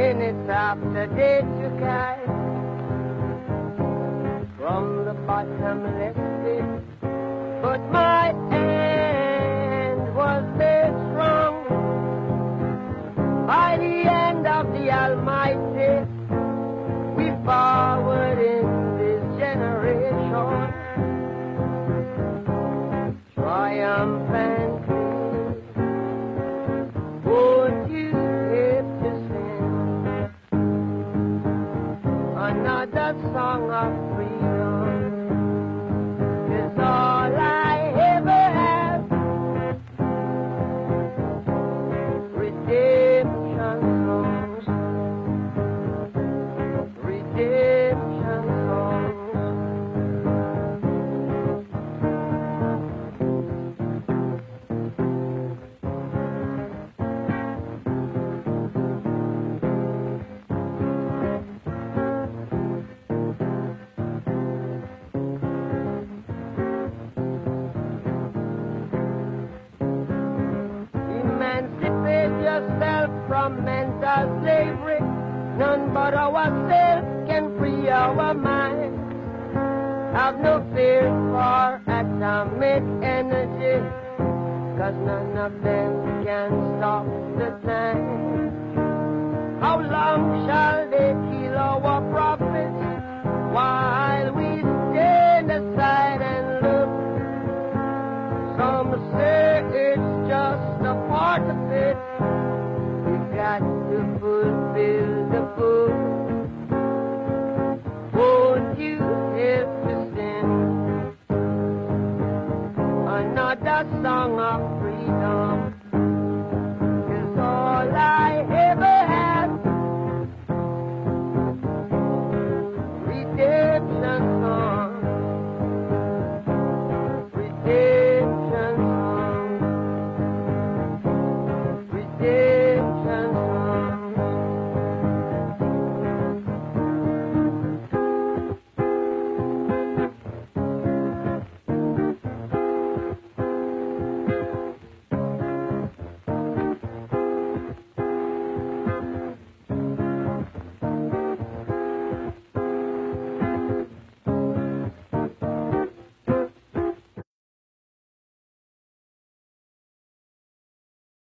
Minutes after they took I from the bottomless pit. But my hand was made strong by the end of the Almighty we forward in this generation triumphantly. Another from man's slavery. None but ourselves can free our minds. Have no fear for atomic energy, cause none of them can stop the time. How long shall they kill our prophets while we stand aside and look? Some say it's just a part of it got to fulfill the book. Won't you help to sing another song of freedom? Cause all I